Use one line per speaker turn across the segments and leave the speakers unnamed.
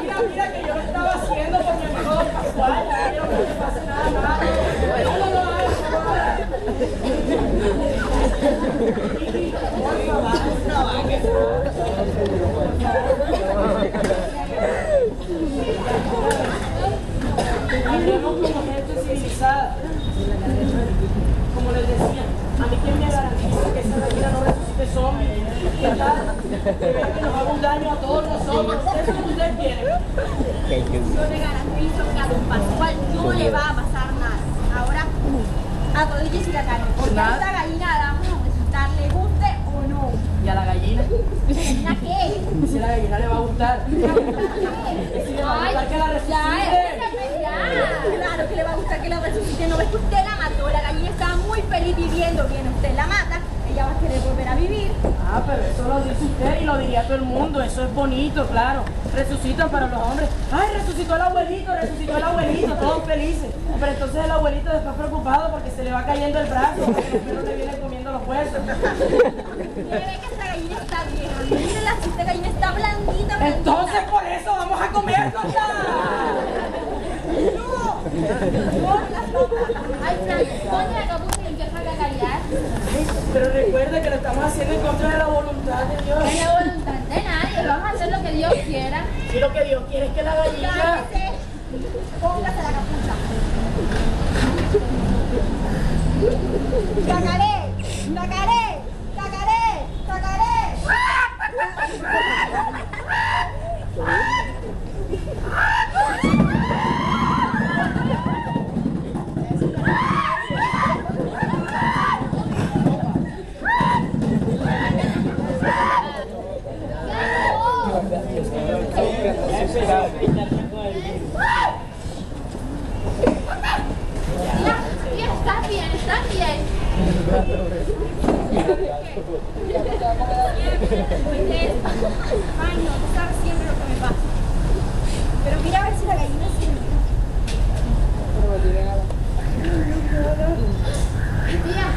Mira, mira que yo lo estaba haciendo por mi amigo Don Pascual. No te pase nada malo. No, no. Hablemos como gente civilizada. Como les decía, a mí quién me garantiza que esa gallina no resucite zombie. ¿Qué tal? Que vea que nos haga daño a todos nosotros. Eso es lo que ustedes quieren.
Yo le garantizo que a don Pascual no le va a pasar nada. Ahora, a todillos y la carne. Porque a esta gallina la vamos a presentar, le guste o no.
¿Y a la gallina?
¿Gallina qué?
Si la gallina le va a gustar. Si le va a gustar que la resucite.
Claro que le va a gustar que la resucite. No ves que usted la mató. La gallina estaba muy feliz viviendo. Viene usted la mata. Volver a vivir.
Ah, pero eso lo dice usted y lo diría todo el mundo. Eso es bonito, claro. Resucitan para los hombres. Ay, resucitó el abuelito, resucitó el abuelito, todos felices. Pero entonces el abuelito después preocupado porque se le va cayendo el brazo, porque los le vienen comiendo los huesos.
Mire que esta gallina está vieja. Mírela, si esta gallina está blandita, blandita.
Entonces por eso vamos a comer, cosa.
Ay, Fran, ponte la capucha y limpieza la calidad.
Pero recuerda que lo estamos haciendo en contra Dios.
No es voluntad de nadie. Vamos a hacer lo que Dios quiera.
Si lo que Dios quiere es que la gallina...
Cállese. Póngase la capucha. ¡Sacaré! ¡Sacaré! ¡Sacaré! ¡Sacaré! Ya, ya está bien, está bien. Ay, no, tú sabes siempre lo que me pasa. Pero mira a ver si la gallina sirve. Tía,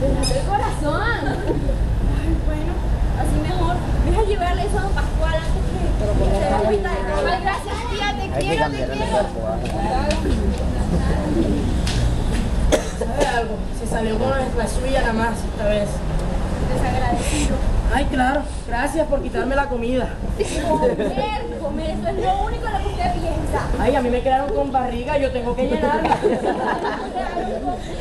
déjate el corazón. Ay, bueno, así mejor. Deja llevarle eso a don Pascual antes que se dé cuenta de todo. Ay, gracias, tía, te quiero, te quiero.
cuerpo. ¿ah?
¿Sabe algo? Se salió con la suya nada más esta vez.
Desagradecido.
Ay, claro. Gracias por quitarme la comida.
Comer, comer, eso es lo único en lo que usted piensa.
Ay, a mí me quedaron con barriga, yo tengo que llenarla.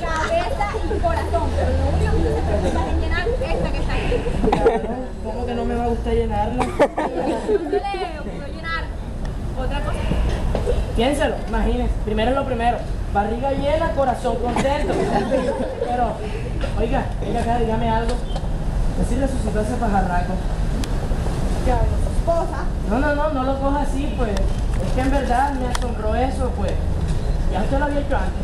Cabeza y corazón, pero lo único que usted se preocupa es en llenar esta que está aquí.
¿Cómo que no me va a gustar llenarla?
Usted le llenar otra cosa.
Piénselo, imagínense. Primero es lo primero. Barriga llena, corazón contento. Pero, oiga, venga acá, dígame algo. Así resucitó ese pajarraco.
Ya ves, su esposa.
No, no, no, no lo coja así, pues. Es que en verdad me asombró eso, pues. Ya usted lo había hecho antes.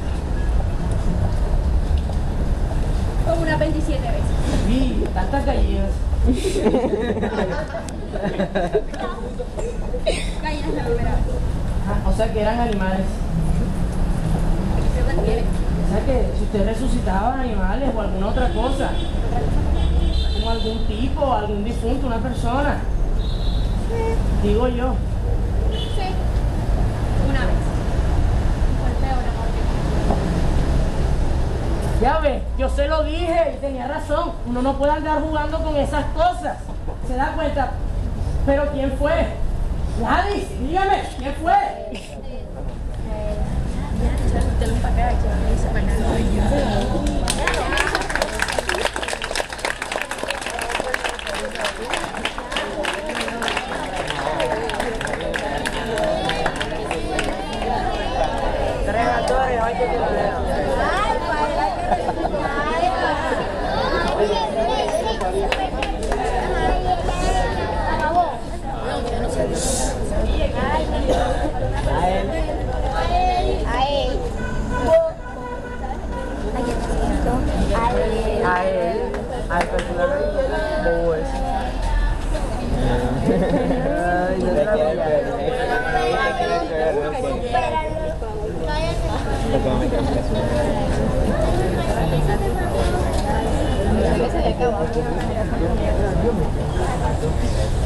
Como unas 27 veces.
Sí, tantas gallinas.
Gallinas la primera vez.
Ah, o sea que eran animales. O sea que si usted resucitaba animales o alguna otra cosa, como algún tipo, algún difunto, una persona, digo yo.
Sí. Una vez.
Ya ve, yo se lo dije y tenía razón. Uno no puede andar jugando con esas cosas. ¿Se da cuenta? Pero ¿quién fue? Gladys, dígame, ¿quién fue?
嗯。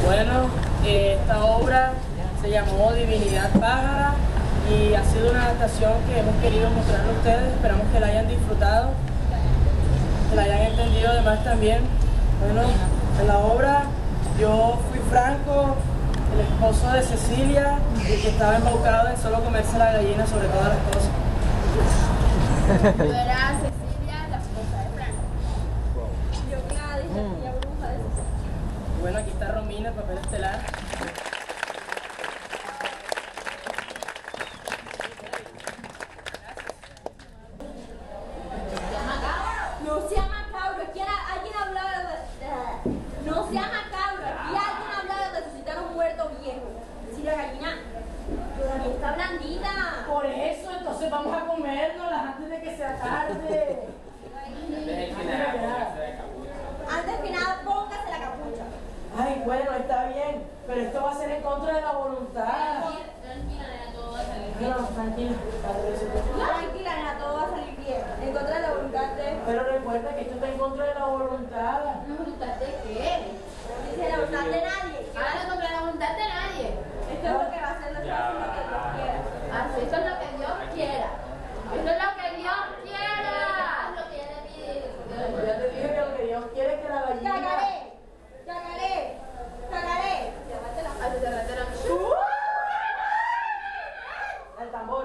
Bueno, esta obra se llamó Divinidad Pájara y ha sido una adaptación que hemos querido mostrarle a ustedes. Esperamos que la hayan disfrutado, que la hayan entendido además también. Bueno, en la obra yo fui Franco, el esposo de Cecilia, y que estaba embaucado en solo comerse la gallina sobre todas las cosas.
Tú eras Cecilia, la esposa de Franco. Yo Gladys, la niña bruja de Cecilia.
Bueno, aquí está Romina, el papel estelar.
No sea macabro, ¿quién ha- alguien ha hablado de... No sea macabro, aquí alguien ha hablado de resucitar a un muerto viejo. Si la gallina todavía está blandita.
Por eso, entonces vamos a comernos antes de que sea tarde.
Antes que nada, póngase la capucha.
Ay, bueno, está bien, pero esto va a ser en contra de la voluntad.
Tranquila, nena, todo va a salir bien.
No, tranquilo.
Tranquila, nena, todo va a salir bien. En contra de la voluntad de...
Pero recuerda que esto está en contra de la voluntad.
¿La voluntad de qué? No dice la voluntad de nadie.
Ahora contra la voluntad de nadie.
Esto es lo que va a hacer nuestra lo que Dios quiera.
Así, esto es lo que Dios quiera. Esto es lo que Dios quiera. Es lo que ella le pide.
Ya te dije que lo que Dios quiere es que la gallina...
Cagaré, cagaré, cagaré.
Así se retira.
El tambor.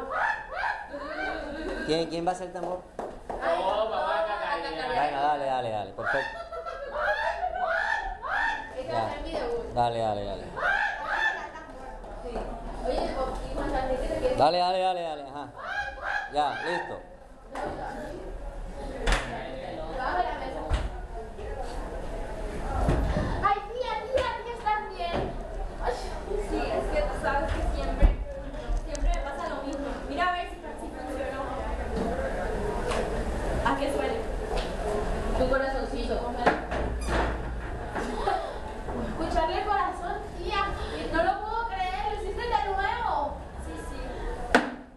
¿Quién, ¿Quién va a hacer el tambor? Venga, dale, dale, dale, perfecto.
Ese va a ser mi debut.
Dale, dale, dale. Dale, dale, dale, dale, ajá. Ya, listo.
Bajo la mesa. Ay, tía, tía, tía, ¿estás bien? Ay,
Sí, es que tú sabes que siempre, siempre me pasa lo mismo. Mira a ver si, si funcionó. ¿A qué suele?
Tu corazoncito, cógelo. Escucharle el corazón, tía. No lo puedo creer, lo hiciste de nuevo.
Sí, sí.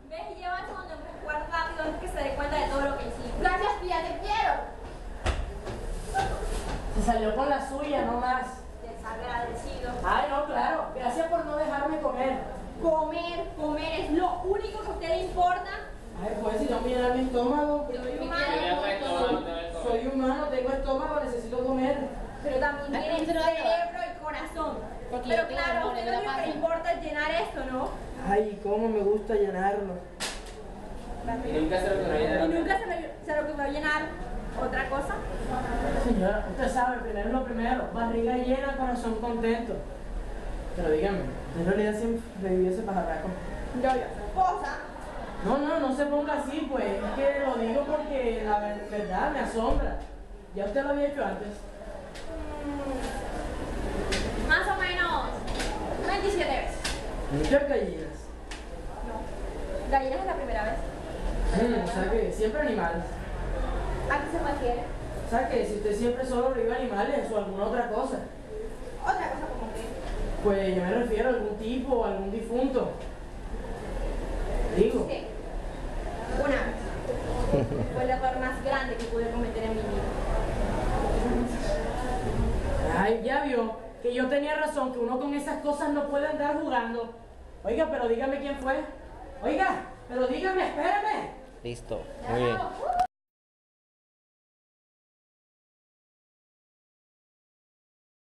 ¿Ves? Y lleva eso donde un jugar rápido antes que se dé cuenta de todo lo que hicimos.
Gracias, tía, te quiero.
Se salió con la suya, no más.
Desagradecido.
Ay, no, claro. Gracias por no dejarme comer.
Comer, comer es lo único que a usted le importa.
Ay, pues si no me llena mi estómago.
Soy humano,
Soy humano, tengo estómago, necesito comer.
pero también tiene
va
cerebro y corazón.
Porque
Pero claro, a usted lo único que le importa es llenar esto, ¿no?
Ay, cómo me gusta llenarlo.
Y nunca se lo, se lo que va a llenar otra cosa.
Señora, usted sabe, primero lo primero. Barriga llena, corazón contento. Pero dígame, ¿usted en realidad siempre vivió ese pajarraco?
Yo, yo, su esposa.
No, no, no se ponga así, pues. Es que lo digo porque la ver- verdad me asombra. ¿Ya usted lo había hecho antes?
Más o menos 27 veces.
Muchas gallinas.
No. Gallinas es la primera vez.
Mm, o sea que siempre animales.
¿A qué se refiere?
O sea que si usted siempre solo vive animales o alguna otra cosa.
Otra cosa.
Pues yo me refiero a algún tipo o algún difunto. Digo.
Sí. Una vez. Fue el error más grande que pude cometer en mi vida.
Ay, ya vio que yo tenía razón, que uno con esas cosas no puede andar jugando. Oiga, pero dígame quién fue. Oiga, pero dígame, espérame.
Listo. Muy bien.
Uh,